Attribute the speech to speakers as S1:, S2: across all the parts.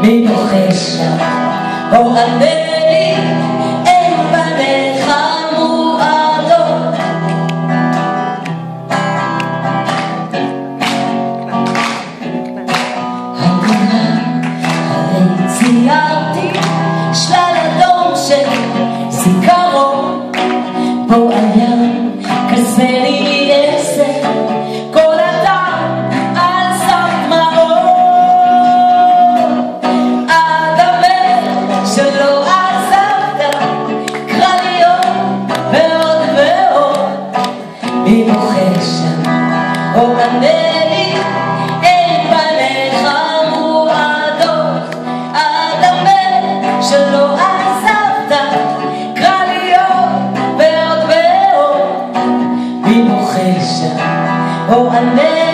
S1: Because they shall go מי בוכה שם. או ענה לי אין פניך מועדות עד המלך שלא עזבת קרניות ועוד ועוד מי בוכה שם או ענה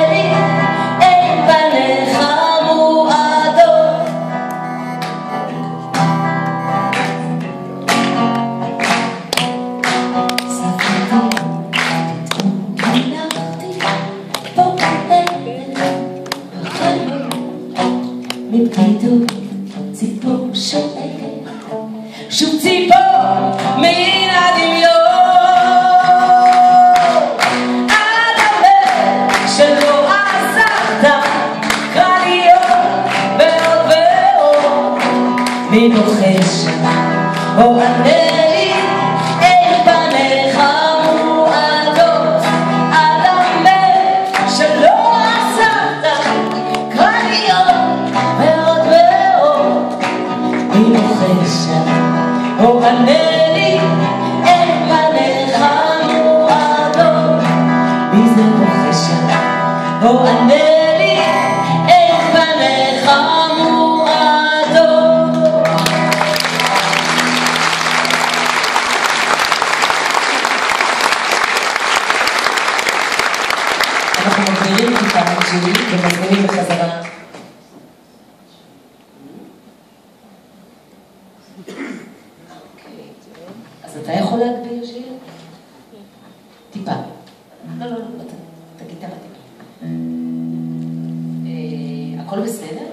S1: מפקידות ציפור שואגת, שוב ציפור מן הדמיון. עד הבן שלא בוכה שם, או ענה לי, אין פניך מועדות. אנחנו מגבירים טיפה את ג'ילי ומזמינים בחזרה. אז אתה יכול להגביר ג'ילי? טיפה. לא, לא, לא, את הגיטרה טיפה. אה, הכל בסדר.